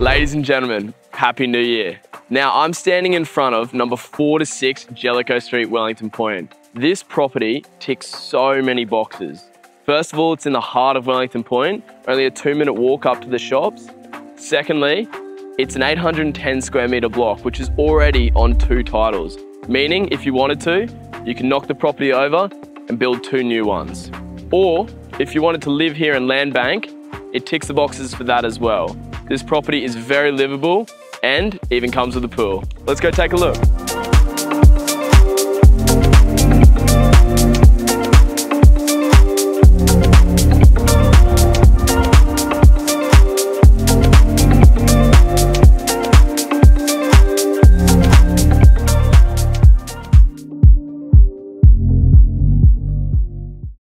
Ladies and gentlemen, Happy New Year. Now, I'm standing in front of number four to six Jellicoe Street, Wellington Point. This property ticks so many boxes. First of all, it's in the heart of Wellington Point, only a two minute walk up to the shops. Secondly, it's an 810 square metre block, which is already on two titles, meaning if you wanted to, you can knock the property over and build two new ones. Or if you wanted to live here in land bank, it ticks the boxes for that as well. This property is very livable and even comes with a pool. Let's go take a look.